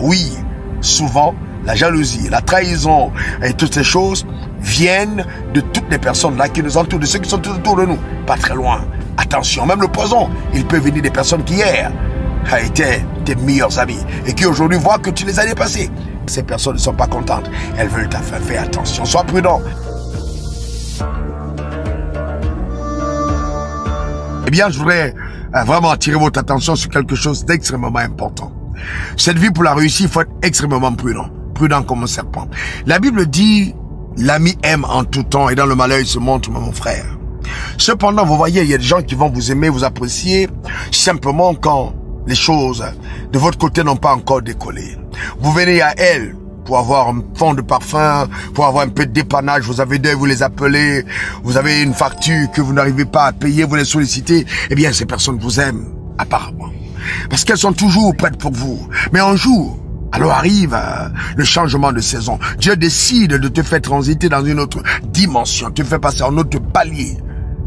Oui, souvent, la jalousie, la trahison et toutes ces choses viennent de toutes les personnes là qui nous entourent, de ceux qui sont tout autour de nous, pas très loin. Attention, même le poison, il peut venir des personnes qui hier été tes meilleurs amis et qui aujourd'hui voient que tu les as dépassés. Ces personnes ne sont pas contentes. Elles veulent ta fin. Fais attention, sois prudent. Eh bien, je voudrais euh, vraiment attirer votre attention sur quelque chose d'extrêmement important. Cette vie pour la réussir, il faut être extrêmement prudent. Prudent comme un serpent. La Bible dit, l'ami aime en tout temps et dans le malheur il se montre mon frère. Cependant, vous voyez, il y a des gens qui vont vous aimer, vous apprécier, simplement quand les choses de votre côté n'ont pas encore décollé. Vous venez à elle pour avoir un fond de parfum, pour avoir un peu de dépannage, vous avez deux, vous les appelez, vous avez une facture que vous n'arrivez pas à payer, vous les sollicitez, eh bien ces personnes vous aiment, apparemment. Parce qu'elles sont toujours prêtes pour vous. Mais un jour, alors arrive euh, le changement de saison. Dieu décide de te faire transiter dans une autre dimension, te fait passer en autre palier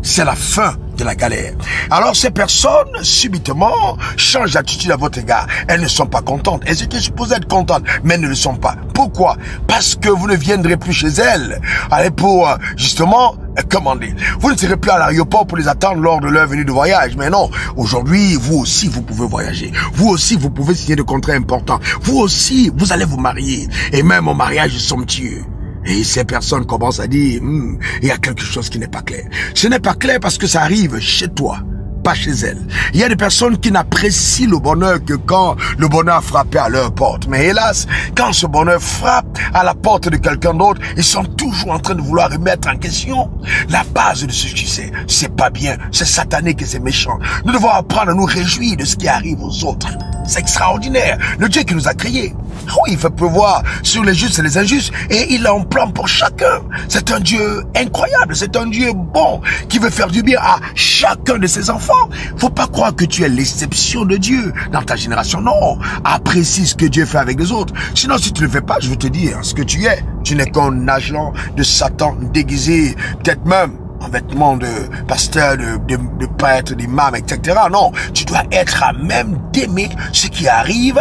c'est la fin de la galère. Alors ces personnes, subitement, changent d'attitude à votre égard. Elles ne sont pas contentes. Elles étaient supposées être contentes, mais elles ne le sont pas. Pourquoi? Parce que vous ne viendrez plus chez elles. Allez pour, euh, justement, commander. Vous ne serez plus à l'aéroport pour les attendre lors de leur venue de voyage. Mais non, aujourd'hui, vous aussi, vous pouvez voyager. Vous aussi, vous pouvez signer des contrats importants. Vous aussi, vous allez vous marier. Et même au mariage somptueux. Et ces personnes commencent à dire, hmm, il y a quelque chose qui n'est pas clair. Ce n'est pas clair parce que ça arrive chez toi, pas chez elles. Il y a des personnes qui n'apprécient le bonheur que quand le bonheur a frappé à leur porte. Mais hélas, quand ce bonheur frappe à la porte de quelqu'un d'autre, ils sont toujours en train de vouloir remettre en question la base de ce succès. C'est pas bien, c'est satanique et c'est méchant. Nous devons apprendre à nous réjouir de ce qui arrive aux autres. C'est extraordinaire. Le Dieu qui nous a créés. Oui, il fait pleuvoir sur les justes et les injustes. Et il a un plan pour chacun. C'est un Dieu incroyable. C'est un Dieu bon qui veut faire du bien à chacun de ses enfants. Faut pas croire que tu es l'exception de Dieu dans ta génération. Non. Apprécie ce que Dieu fait avec les autres. Sinon, si tu le fais pas, je veux te dire ce que tu es. Tu n'es qu'un agent de Satan déguisé. Peut-être même en vêtements de pasteur, de, de, de prêtre, d'imam, etc. Non, tu dois être à même d'aimer ce qui arrive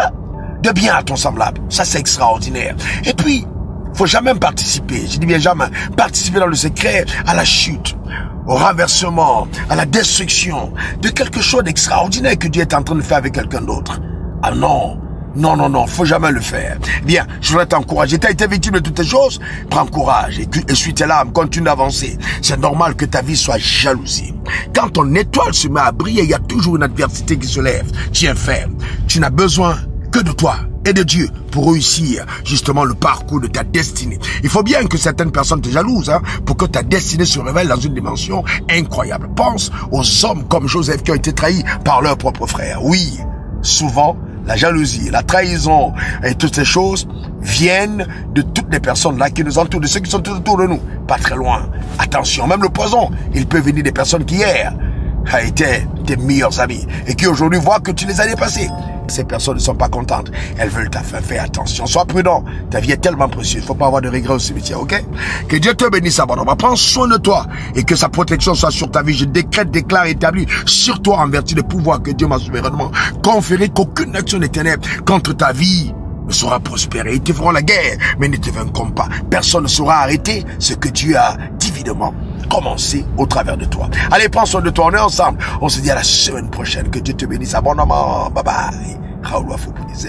de bien à ton semblable. Ça, c'est extraordinaire. Et puis, faut jamais participer, je dis bien jamais, participer dans le secret à la chute, au renversement, à la destruction de quelque chose d'extraordinaire que Dieu est en train de faire avec quelqu'un d'autre. Ah non, non, non, non, faut jamais le faire. Bien, je voudrais t'encourager. Tu as été victime de toutes ces choses? Prends courage et suis tes larmes, continue d'avancer. C'est normal que ta vie soit jalousie. Quand ton étoile se met à briller, il y a toujours une adversité qui se lève. Tiens ferme. Tu n'as besoin que de toi et de Dieu pour réussir justement le parcours de ta destinée. Il faut bien que certaines personnes te jalousent hein, pour que ta destinée se révèle dans une dimension incroyable. Pense aux hommes comme Joseph qui ont été trahis par leurs propres frères. Oui, souvent, la jalousie, la trahison et toutes ces choses viennent de toutes les personnes là qui nous entourent, de ceux qui sont tout autour de nous, pas très loin. Attention, même le poison, il peut venir des personnes qui hier été tes meilleurs amis et qui aujourd'hui voient que tu les as dépassés. Ces personnes ne sont pas contentes. Elles veulent ta fin. Fais attention. Sois prudent. Ta vie est tellement précieuse. Il faut pas avoir de regrets au cimetière, ok? Que Dieu te bénisse, abondamment. Prends soin de toi et que sa protection soit sur ta vie. Je décrète, déclare, établis sur toi en vertu des pouvoirs que Dieu m'a souverainement conféré qu'aucune action des ténèbres contre ta vie ne sera prospérée. Ils te feront la guerre, mais ne te vaincront pas. Personne ne saura arrêter ce que Dieu a divinement commencer au travers de toi. Allez, prends soin de toi, on est ensemble. On se dit à la semaine prochaine. Que Dieu te bénisse abondamment. Bye bye. Raoul Wafou pour des.